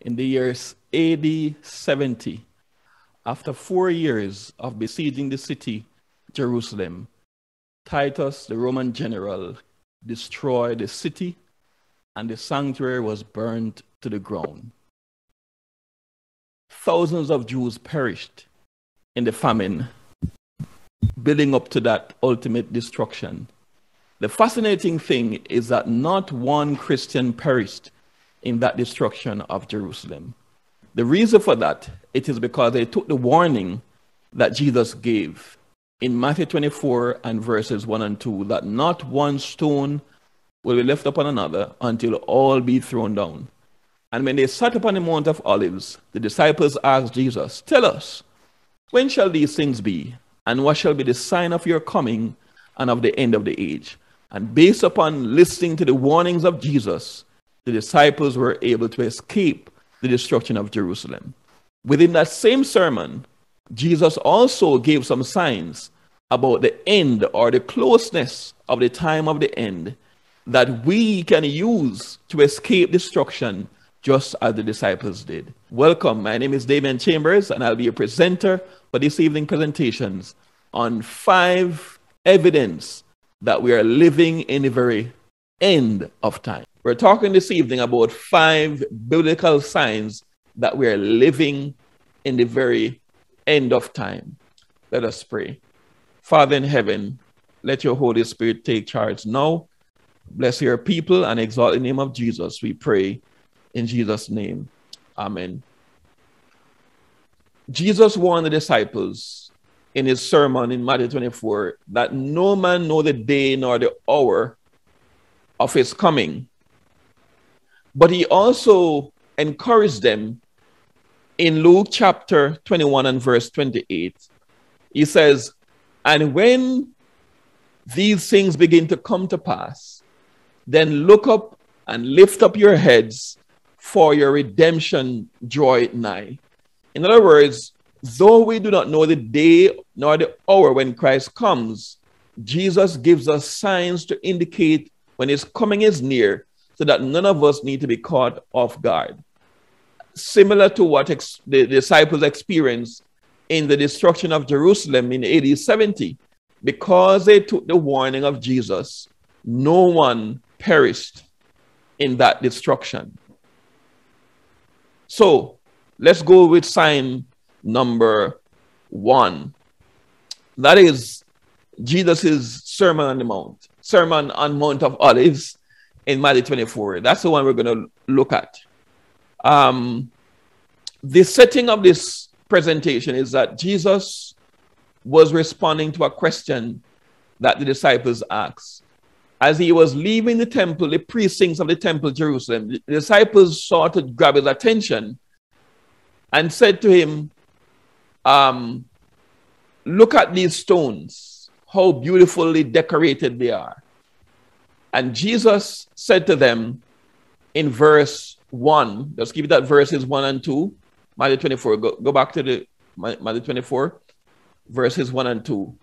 in the years AD 70, after four years of besieging the city, Jerusalem, Titus, the Roman general, destroyed the city and the sanctuary was burned to the ground. Thousands of Jews perished in the famine, building up to that ultimate destruction. The fascinating thing is that not one Christian perished in that destruction of Jerusalem. The reason for that, it is because they took the warning that Jesus gave in Matthew 24 and verses 1 and 2 that not one stone will be left upon another until all be thrown down. And when they sat upon the Mount of Olives, the disciples asked Jesus, Tell us, when shall these things be? And what shall be the sign of your coming and of the end of the age? And based upon listening to the warnings of Jesus, the disciples were able to escape the destruction of Jerusalem. Within that same sermon, Jesus also gave some signs about the end or the closeness of the time of the end that we can use to escape destruction just as the disciples did. Welcome. My name is Damian Chambers, and I'll be a presenter for this evening presentations on five evidence that we are living in the very end of time. We're talking this evening about five biblical signs that we are living in the very end of time. Let us pray. Father in heaven, let your Holy Spirit take charge now. Bless your people and exalt the name of Jesus. We pray in Jesus' name. Amen. Jesus warned the disciples in his sermon in Matthew 24 that no man know the day nor the hour of his coming. But he also encouraged them in Luke chapter 21 and verse 28. He says, And when these things begin to come to pass, then look up and lift up your heads, for your redemption draweth nigh. In other words, though we do not know the day nor the hour when Christ comes, Jesus gives us signs to indicate when his coming is near so that none of us need to be caught off guard. Similar to what the disciples experienced in the destruction of Jerusalem in AD 70, because they took the warning of Jesus, no one perished in that destruction. So let's go with sign number one. That is Jesus' Sermon on the Mount, Sermon on Mount of Olives in Matthew 24. That's the one we're going to look at. Um, the setting of this presentation is that Jesus was responding to a question that the disciples asked. As he was leaving the temple, the precincts of the temple, Jerusalem, the disciples sought to grab his attention and said to him, um, Look at these stones, how beautifully decorated they are. And Jesus said to them in verse 1, let's it that verses 1 and 2, Matthew 24. Go, go back to the Matthew 24, verses 1 and 2.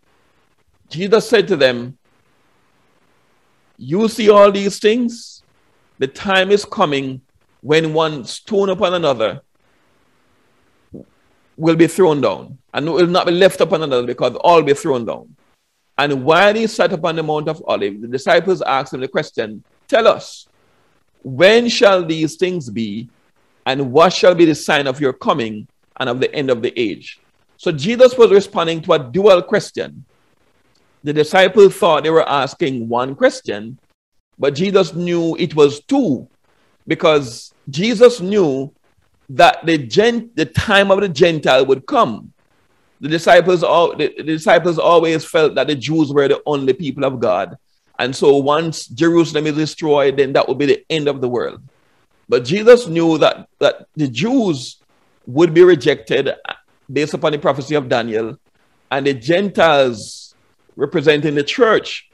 Jesus said to them, You see all these things? The time is coming when one stone upon another will be thrown down, and will not be left upon another because all will be thrown down. And while he sat upon the Mount of Olives, the disciples asked him the question, Tell us, when shall these things be, and what shall be the sign of your coming and of the end of the age? So Jesus was responding to a dual question. The disciples thought they were asking one question, but Jesus knew it was two because Jesus knew that the, gent- the time of the Gentile would come. The disciples, all, the, the disciples always felt that the Jews were the only people of God. And so once Jerusalem is destroyed, then that would be the end of the world. But Jesus knew that, that the Jews would be rejected uh, based upon the prophecy of Daniel, and the Gentiles representing the church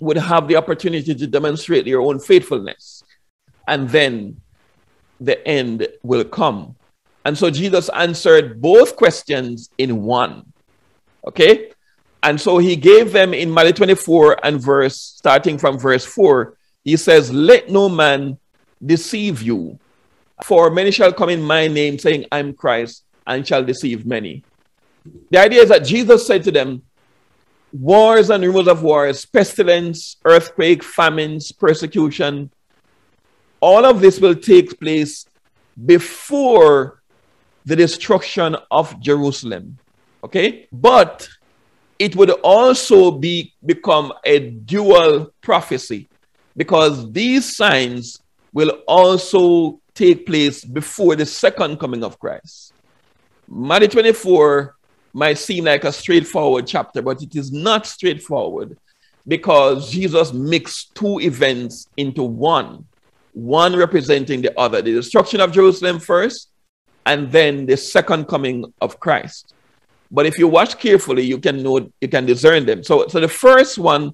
would have the opportunity to demonstrate their own faithfulness. And then the end will come. And so Jesus answered both questions in one. Okay? And so he gave them in Matthew 24 and verse, starting from verse 4, he says, Let no man deceive you. For many shall come in my name, saying, I'm Christ, and shall deceive many. The idea is that Jesus said to them, Wars and rumors of wars, pestilence, earthquake, famines, persecution, all of this will take place before the destruction of Jerusalem. Okay? But it would also be become a dual prophecy because these signs will also take place before the second coming of Christ. Matthew 24 might seem like a straightforward chapter, but it is not straightforward because Jesus mixed two events into one, one representing the other the destruction of Jerusalem first, and then the second coming of Christ. But if you watch carefully, you can know, you can discern them. So, so the first one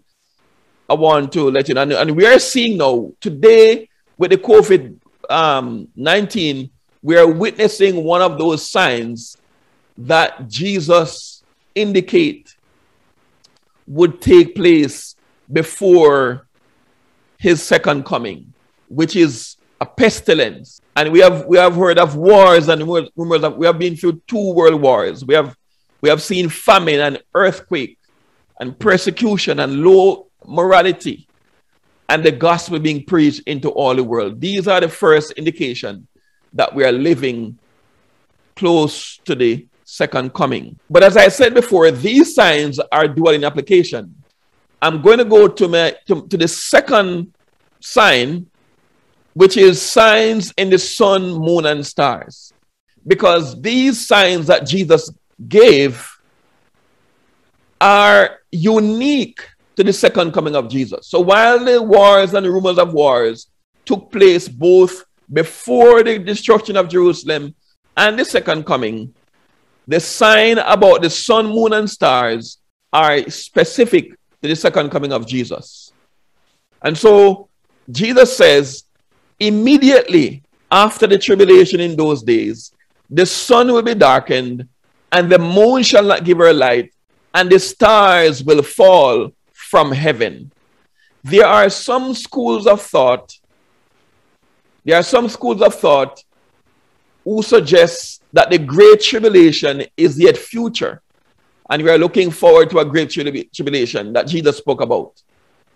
I want to let you know, and, and we are seeing now today with the COVID um, 19, we are witnessing one of those signs that Jesus indicate would take place before his second coming, which is a pestilence. And we have we have heard of wars and rumors of we have been through two world wars. We have we have seen famine and earthquake and persecution and low morality and the gospel being preached into all the world. These are the first indication that we are living close to the second coming. But as I said before, these signs are dual in application. I'm going to go to, my, to, to the second sign, which is signs in the sun, moon, and stars. Because these signs that Jesus gave are unique to the second coming of Jesus. So while the wars and the rumors of wars took place both before the destruction of Jerusalem and the second coming, the sign about the sun, moon, and stars are specific to the second coming of Jesus. And so Jesus says, immediately after the tribulation in those days, the sun will be darkened, and the moon shall not give her light, and the stars will fall from heaven. There are some schools of thought, there are some schools of thought who suggest that the great tribulation is yet future. And we are looking forward to a great tribulation that Jesus spoke about.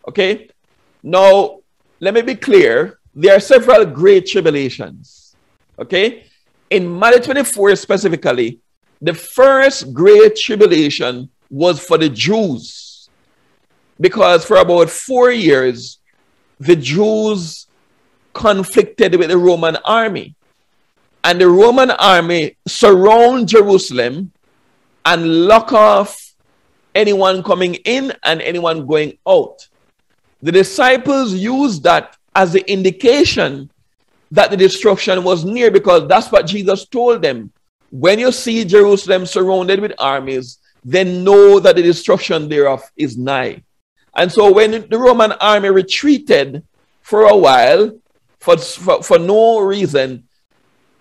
Okay? Now, let me be clear. There are several great tribulations. Okay? In Matthew 24 specifically, the first great tribulation was for the Jews. Because for about four years, the Jews conflicted with the Roman army. And the Roman army surround Jerusalem and lock off anyone coming in and anyone going out. The disciples used that as the indication that the destruction was near because that's what Jesus told them. When you see Jerusalem surrounded with armies, then know that the destruction thereof is nigh. And so when the Roman army retreated for a while, for, for, for no reason,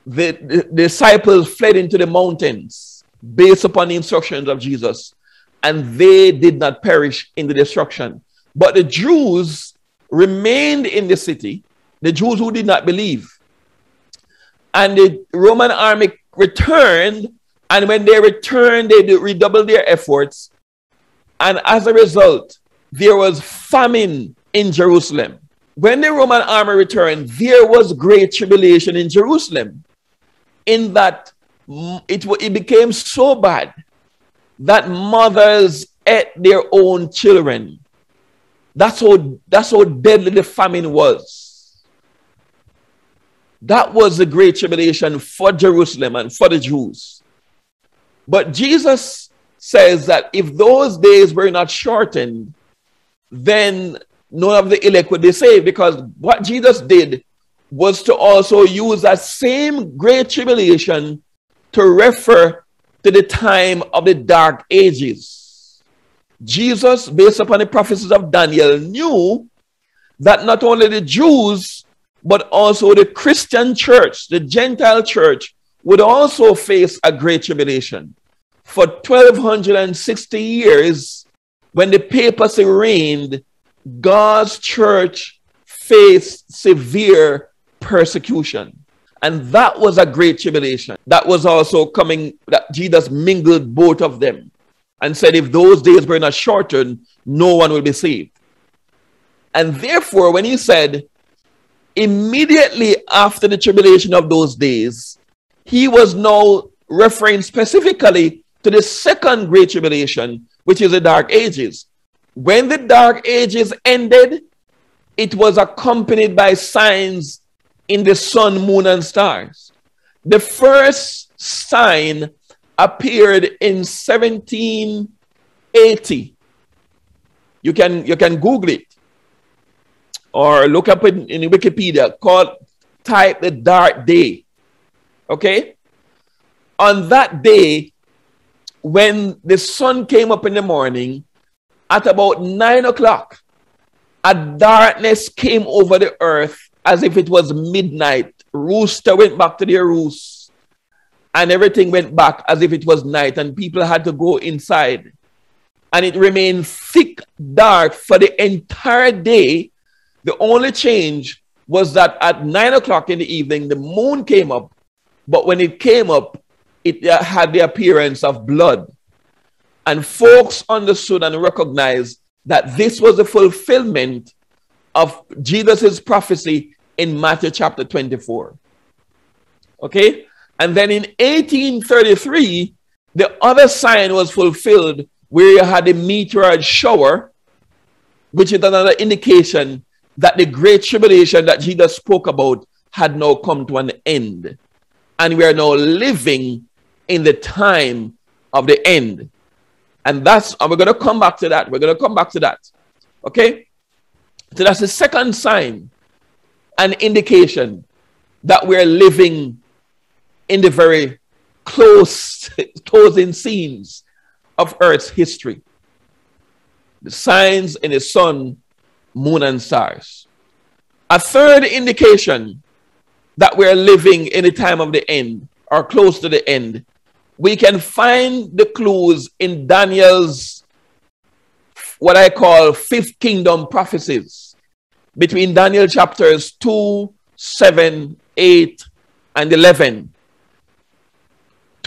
the, the, disciples fled into the mountains based upon the instructions of Jesus, and they did not perish in the destruction. But the Jews remained in the city, the Jews who did not believe. And the Roman army returned, and when they returned, they redoubled their efforts. And as a result, there was famine in Jerusalem. When the Roman army returned, there was great tribulation in Jerusalem in that it, it became so bad that mothers ate their own children. That's how, that's how deadly the famine was. That was the great tribulation for Jerusalem and for the Jews. But Jesus says that if those days were not shortened, then none of the elect would be saved because what Jesus did was to also use that same great tribulation to refer to the time of the dark ages. Jesus, based upon the prophecies of Daniel, knew that not only the Jews, but also the Christian church, the Gentile church, would also face a great tribulation. For 1260 years, when the papacy reigned, God's church faced severe persecution. And that was a great tribulation. That was also coming, that Jesus mingled both of them and said, if those days were not shortened, no one will be saved. And therefore, when he said, immediately after the tribulation of those days, he was now referring specifically to the second great tribulation, which is the dark ages. When the dark ages ended, it was accompanied by signs in the sun, moon, and stars. The first sign appeared in 1780. You can, you can Google it or look up in, in Wikipedia, called type the dark day. Okay? On that day, when the sun came up in the morning, at about nine o'clock, a darkness came over the earth as if it was midnight. Rooster went back to their roost, and everything went back as if it was night, and people had to go inside. And it remained thick dark for the entire day. The only change was that at nine o'clock in the evening, the moon came up, but when it came up, it uh, had the appearance of blood. And folks understood and recognized that this was the fulfillment of Jesus' prophecy in Matthew chapter 24. Okay? And then in 1833, the other sign was fulfilled where you had a meteorite shower, which is another indication that the great tribulation that Jesus spoke about had now come to an end. And we are now living in the time of the end. And that's, and we're going to come back to that. We're going to come back to that. Okay? So that's the second sign, an indication that we're living in the very close, closing scenes of Earth's history. The signs in the sun, moon, and stars. A third indication that we're living in the time of the end or close to the end we can find the clues in Daniel's, what I call fifth kingdom prophecies, between Daniel chapters 2, 7, 8, and 11.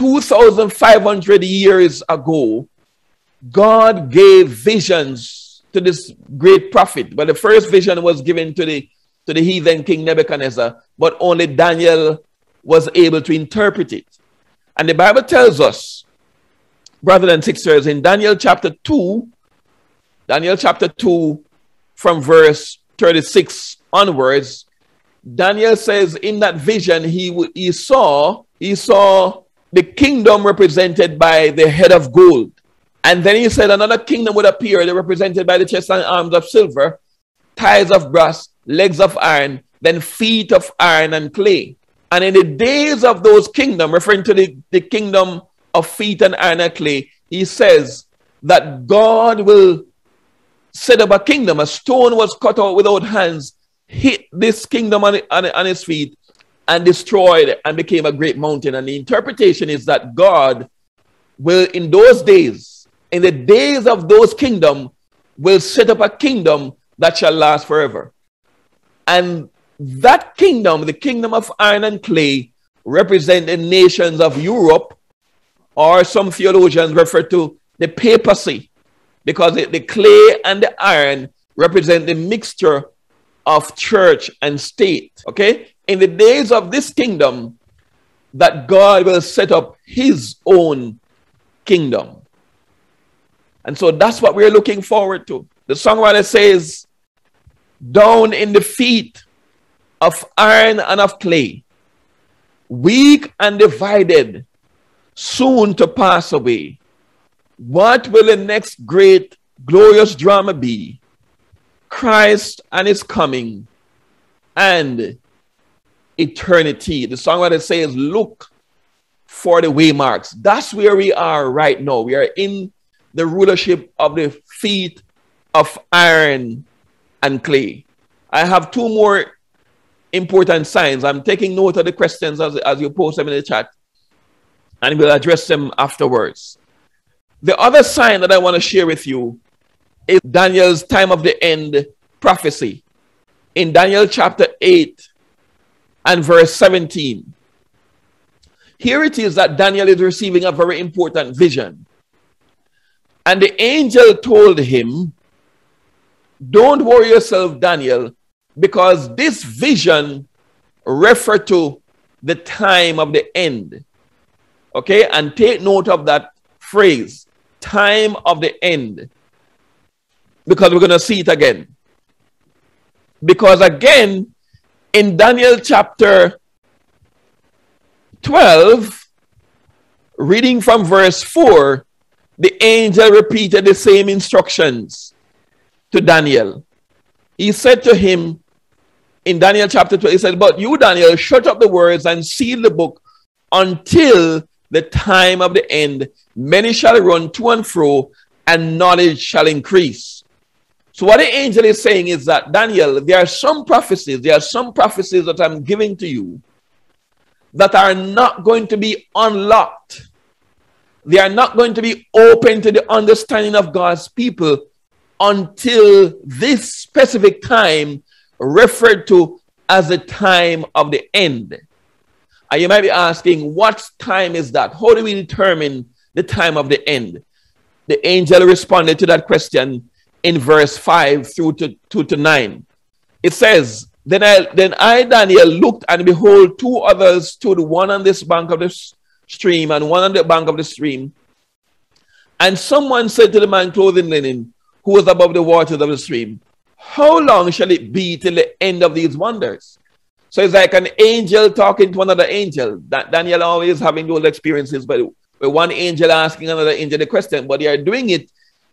2,500 years ago, God gave visions to this great prophet. But the first vision was given to the, to the heathen king Nebuchadnezzar, but only Daniel was able to interpret it. And the Bible tells us, brothers and sisters, in Daniel chapter 2, Daniel chapter 2, from verse 36 onwards, Daniel says in that vision he, he saw he saw the kingdom represented by the head of gold. And then he said another kingdom would appear, represented by the chest and arms of silver, thighs of brass, legs of iron, then feet of iron and clay. And in the days of those kingdom, referring to the, the kingdom of feet and iron and clay, he says that God will set up a kingdom. A stone was cut out without hands, hit this kingdom on, on, on his feet, and destroyed and became a great mountain. And the interpretation is that God will, in those days, in the days of those kingdom, will set up a kingdom that shall last forever. And that kingdom, the kingdom of iron and clay, represent the nations of Europe, or some theologians refer to the papacy, because the clay and the iron represent the mixture of church and state. Okay? In the days of this kingdom, that God will set up his own kingdom. And so that's what we're looking forward to. The songwriter says, Down in the feet of iron and of clay, weak and divided, soon to pass away. What will the next great, glorious drama be? Christ and his coming and eternity. The songwriter says, Look for the waymarks. That's where we are right now. We are in the rulership of the feet of iron and clay. I have two more important signs. I'm taking note of the questions as, as you post them in the chat, and we'll address them afterwards. The other sign that I want to share with you is Daniel's time of the end prophecy. In Daniel chapter 8, and verse 17. Here it is that Daniel is receiving a very important vision. And the angel told him, Don't worry yourself, Daniel, because this vision refer to the time of the end. Okay, and take note of that phrase, time of the end, because we're going to see it again. Because again, in Daniel chapter 12, reading from verse 4, the angel repeated the same instructions to Daniel. He said to him in Daniel chapter 12, he said, But you, Daniel, shut up the words and seal the book until the time of the end. Many shall run to and fro, and knowledge shall increase. So, what the angel is saying is that, Daniel, there are some prophecies, there are some prophecies that I'm giving to you that are not going to be unlocked. They are not going to be open to the understanding of God's people until this specific time referred to as the time of the end. And you might be asking, what time is that? How do we determine the time of the end? The angel responded to that question in verse 5 through to 2 to 9. It says, then I, then I, Daniel, looked and behold, two others stood, one on this bank of the stream and one on the bank of the stream. And someone said to the man clothed in linen, who was above the waters of the stream, How long shall it be till the end of these wonders? So it's like an angel talking to another angel. That Daniel always having those experiences, but with one angel asking another angel the question, but they are doing it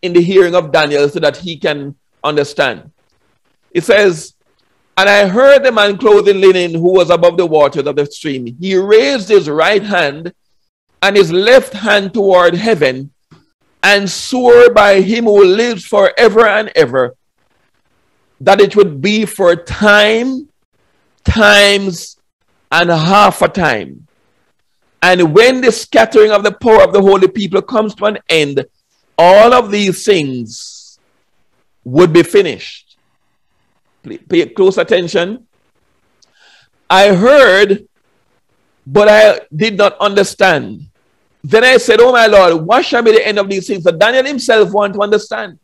in the hearing of Daniel so that he can understand. It says, and I heard the man clothed in linen who was above the waters of the stream. He raised his right hand and his left hand toward heaven and swore by him who lives forever and ever that it would be for time, times, and half a time. And when the scattering of the power of the holy people comes to an end, all of these things would be finished pay close attention. I heard, but I did not understand. Then I said, Oh my Lord, what shall be the end of these things? So Daniel himself want to understand.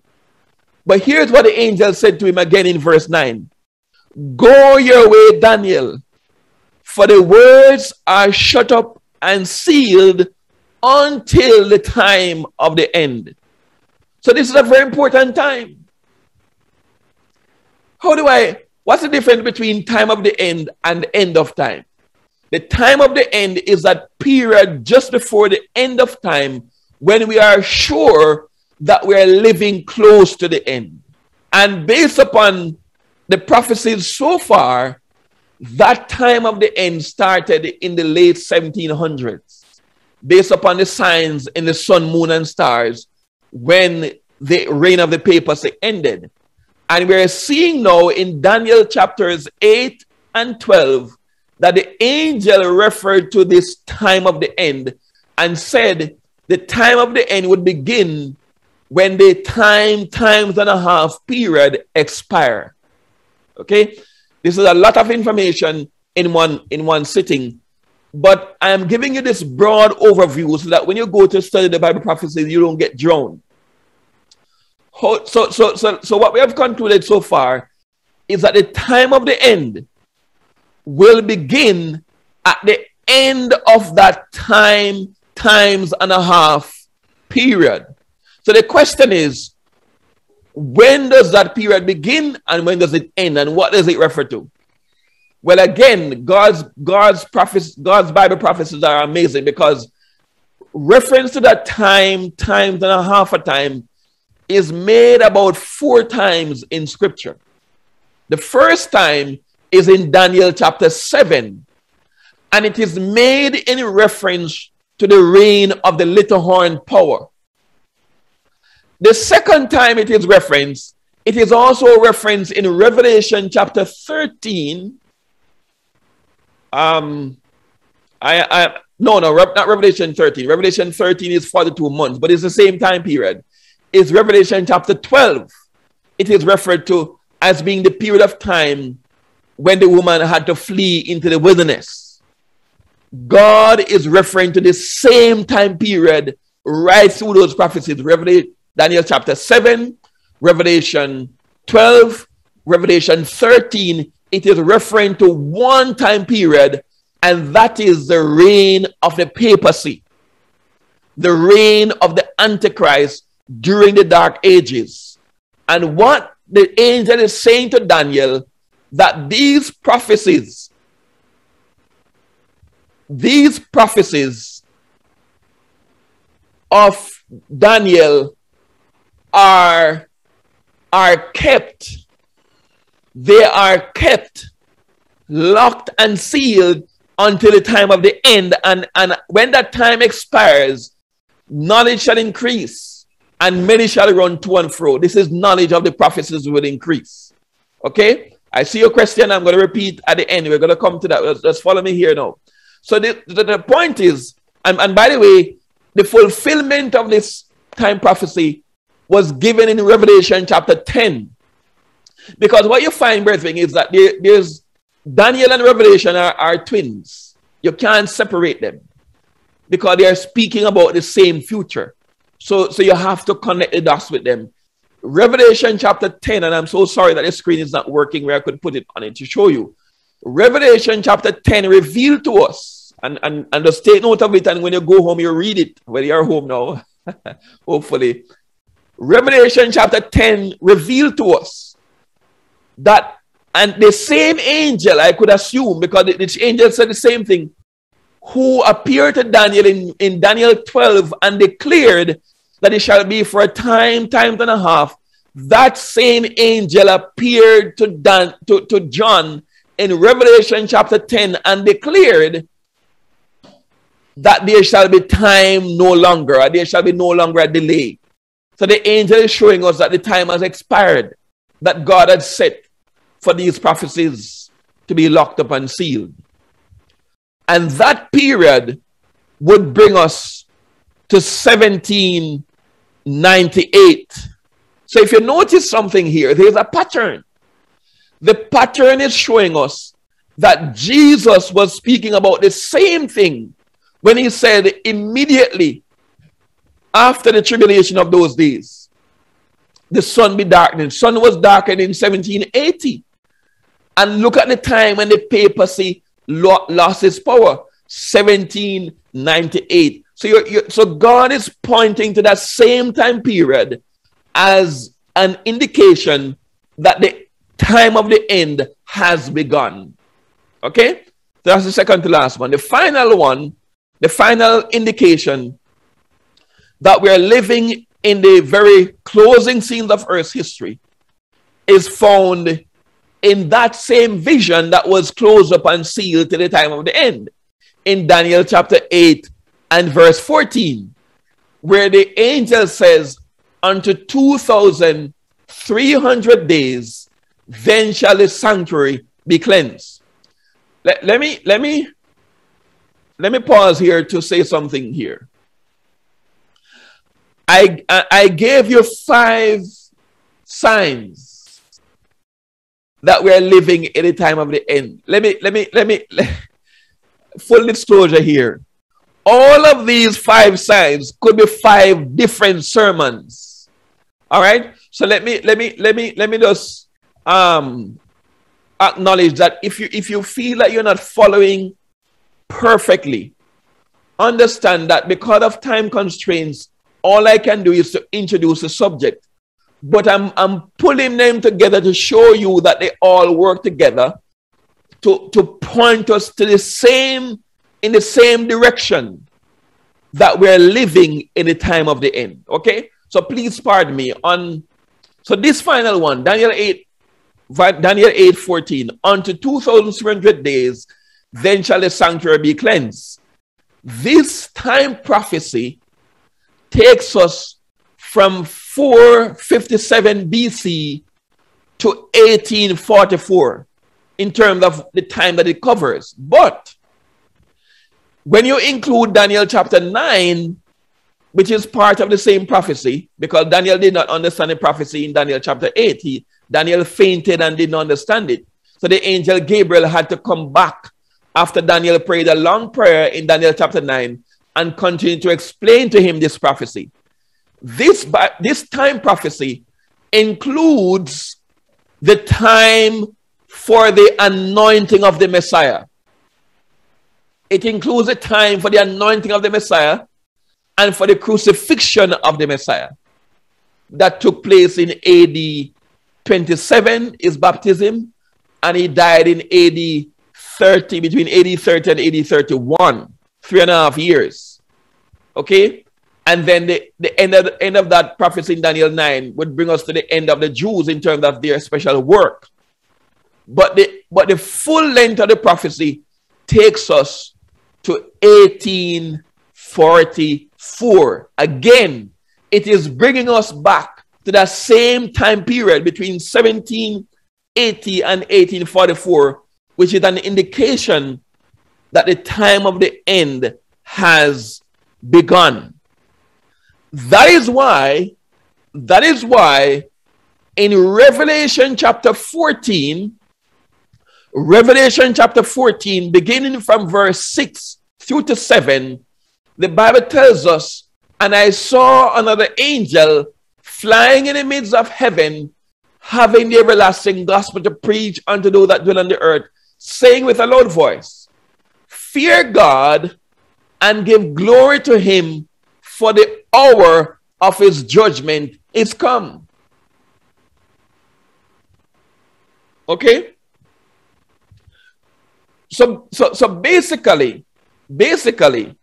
But here's what the angel said to him again in verse 9 Go your way, Daniel, for the words are shut up and sealed until the time of the end. So this is a very important time. How do I, what's the difference between time of the end and end of time? The time of the end is that period just before the end of time when we are sure that we are living close to the end. And based upon the prophecies so far, that time of the end started in the late 1700s, based upon the signs in the sun, moon, and stars when the reign of the papacy ended. And we're seeing now in Daniel chapters 8 and 12 that the angel referred to this time of the end and said the time of the end would begin when the time, times and a half period expire. Okay? This is a lot of information in one in one sitting. But I am giving you this broad overview so that when you go to study the Bible prophecies, you don't get drowned so, so, so, so what we have concluded so far is that the time of the end will begin at the end of that time, times and a half period. So the question is, when does that period begin and when does it end and what does it refer to? Well, again, God's God's God's Bible prophecies are amazing because reference to that time, times and a half a time is made about four times in scripture. The first time is in Daniel chapter 7, and it is made in reference to the reign of the little horn power. The second time it is referenced, it is also referenced in Revelation chapter 13. Um, I, I no, no, not Revelation 13. Revelation 13 is 42 months, but it's the same time period is Revelation chapter 12. It is referred to as being the period of time when the woman had to flee into the wilderness. God is referring to the same time period right through those prophecies. Revelation, Daniel chapter 7, Revelation 12, Revelation 13. It is referring to one time period, and that is the reign of the papacy, the reign of the Antichrist during the Dark Ages. And what the angel is saying to Daniel that these prophecies, these prophecies of Daniel are, are kept, they are kept locked and sealed until the time of the end. And, and when that time expires, knowledge shall increase and many shall run to and fro. This is knowledge of the prophecies will increase. Okay? I see your question. I'm going to repeat at the end. We're going to come to that. Let's follow me here now. So the, the, the point is, and, and by the way, the fulfillment of this time prophecy was given in Revelation chapter 10. Because what you find, brethren, is that there, there's Daniel and Revelation are, are twins. You can't separate them because they are speaking about the same future. So, so you have to connect the dots with them. Revelation chapter 10, and I'm so sorry that the screen is not working where I could put it on it to show you. Revelation chapter 10 revealed to us, and, and, and just take note of it, and when you go home, you read it. Well, you're home now, hopefully. Revelation chapter 10 revealed to us that, and the same angel, I could assume, because the, angel said the same thing, who appeared to Daniel in, in Daniel 12 and declared that it shall be for a time, time and a half. That same angel appeared to, Dan, to, to John in Revelation chapter 10 and declared that there shall be time no longer, or there shall be no longer a delay. So the angel is showing us that the time has expired, that God had set for these prophecies to be locked up and sealed. And that period would bring us to 1798. So if you notice something here, there's a pattern. The pattern is showing us that Jesus was speaking about the same thing when he said immediately after the tribulation of those days, the sun be darkened. Sun was darkened in 1780. And look at the time when the papacy lost its power, 1798. So, you're, you're, so God is pointing to that same time period as an indication that the time of the end has begun. Okay? That's the second to last one. The final one, the final indication that we are living in the very closing scenes of Earth's history is found in that same vision that was closed up and sealed to the time of the end. In Daniel chapter 8, and verse 14, where the angel says, Unto 2,300 days, then shall the sanctuary be cleansed. Let, let me let me let me pause here to say something here. I, I, gave you five signs that we're living in the time of the end. Let me let me let me let, full disclosure here all of these five signs could be five different sermons. All right. So let me let me let me let me just um acknowledge that if you if you feel that you're not following perfectly, understand that because of time constraints, all I can do is to introduce the subject. But I'm I'm pulling them together to show you that they all work together to, to point us to the same in the same direction that we're living in the time of the end. Okay? So please pardon me. On so this final one, Daniel 8, Daniel 8 14, unto 2,300 days, then shall the sanctuary be cleansed. This time prophecy takes us from 457 BC to 1844 in terms of the time that it covers. But when you include Daniel chapter 9, which is part of the same prophecy, because Daniel did not understand the prophecy in Daniel chapter 8, he, Daniel fainted and did not understand it. So the angel Gabriel had to come back after Daniel prayed a long prayer in Daniel chapter 9 and continue to explain to him this prophecy. This, this time prophecy includes the time for the anointing of the Messiah. It includes a time for the anointing of the Messiah and for the crucifixion of the Messiah. That took place in AD 27, his baptism, and he died in AD 30, between AD 30 and AD 31, three and a half years. Okay? And then the, the end, of, the end of that prophecy in Daniel 9 would bring us to the end of the Jews in terms of their special work. But the, but the full length of the prophecy takes us to 1844. Again, it is bringing us back to that same time period between 1780 and 1844, which is an indication that the time of the end has begun. That is why, that is why in Revelation chapter 14, Revelation chapter 14, beginning from verse 6 through to 7, the Bible tells us, and I saw another angel flying in the midst of heaven, having the everlasting gospel to preach unto those that dwell on the earth, saying with a loud voice, Fear God and give glory to him, for the hour of his judgment is come. Okay? So, so, so basically, basically,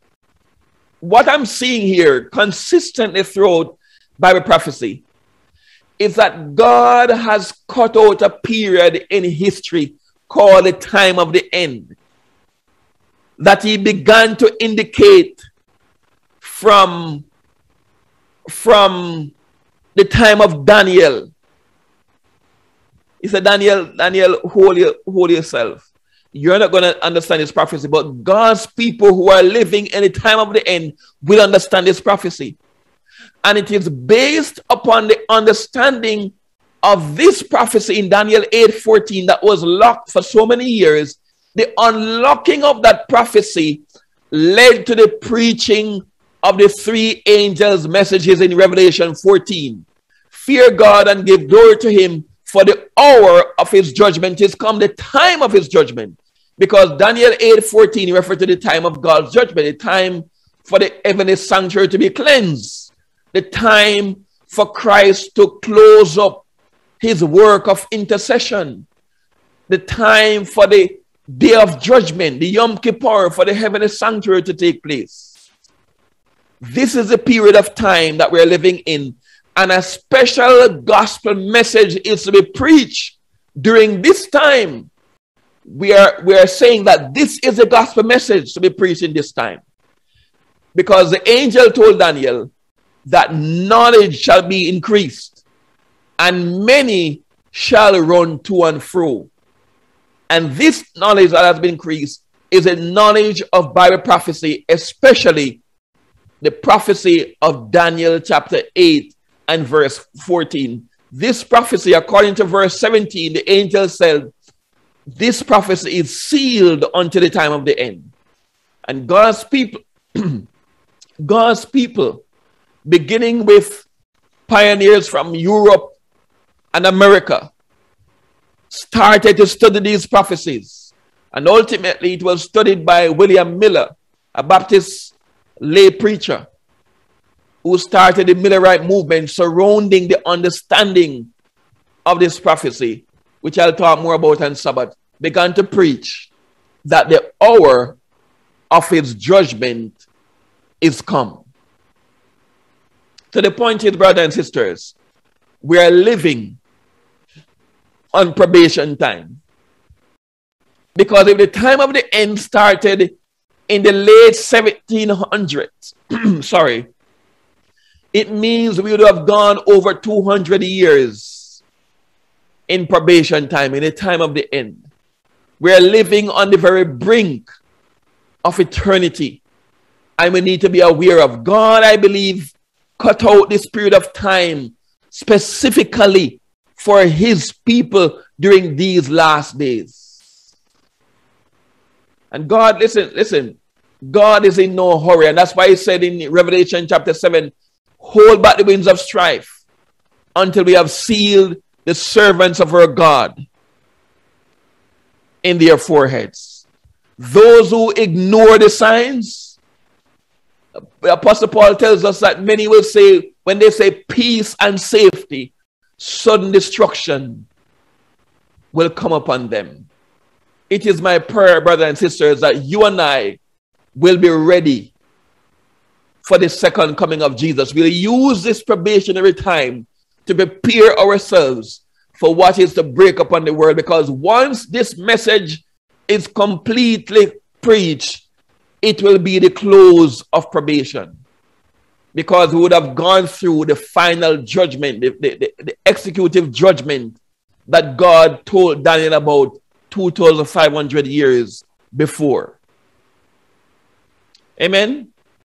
what I'm seeing here consistently throughout Bible prophecy is that God has cut out a period in history called the time of the end that he began to indicate from, from the time of Daniel. He said, Daniel, Daniel, hold, your, hold yourself. You're not going to understand this prophecy, but God's people who are living in the time of the end will understand this prophecy. And it is based upon the understanding of this prophecy in Daniel 8 14 that was locked for so many years. The unlocking of that prophecy led to the preaching of the three angels' messages in Revelation 14. Fear God and give glory to Him, for the hour of His judgment is come, the time of His judgment. Because Daniel 8 14 referred to the time of God's judgment, the time for the heavenly sanctuary to be cleansed, the time for Christ to close up His work of intercession, the time for the day of judgment, the Yom Kippur, for the heavenly sanctuary to take place. This is a period of time that we're living in, and a special gospel message is to be preached during this time. We are, we are saying that this is a gospel message to be preached in this time. Because the angel told Daniel that knowledge shall be increased, and many shall run to and fro. And this knowledge that has been increased is a knowledge of Bible prophecy, especially the prophecy of Daniel chapter 8 and verse 14. This prophecy, according to verse 17, the angel said, This prophecy is sealed until the time of the end. And God's people, God's people, beginning with pioneers from Europe and America, started to study these prophecies. And ultimately, it was studied by William Miller, a Baptist lay preacher who started the Millerite movement surrounding the understanding of this prophecy, which I'll talk more about on Sabbath, began to preach that the hour of his judgment is come. To the point is, brothers and sisters, we are living on probation time. Because if the time of the end started in the late 1700s, sorry, it means we would have gone over 200 years in probation time, in the time of the end. We're living on the very brink of eternity. And we need to be aware of God, I believe, cut out this period of time specifically for his people during these last days. And God, listen, listen, God is in no hurry. And that's why he said in Revelation chapter 7 hold back the winds of strife until we have sealed the servants of our God in their foreheads. Those who ignore the signs, Apostle Paul tells us that many will say, when they say peace and safety, sudden destruction will come upon them. It is my prayer, brothers and sisters, that you and I will be ready for the second coming of Jesus. We'll use this probationary time to prepare ourselves for what is to break upon the world because once this message is completely preached, it will be the close of probation. Because we would have gone through the final judgment, the, the, the executive judgment that God told Daniel about 2,500 years before. Amen.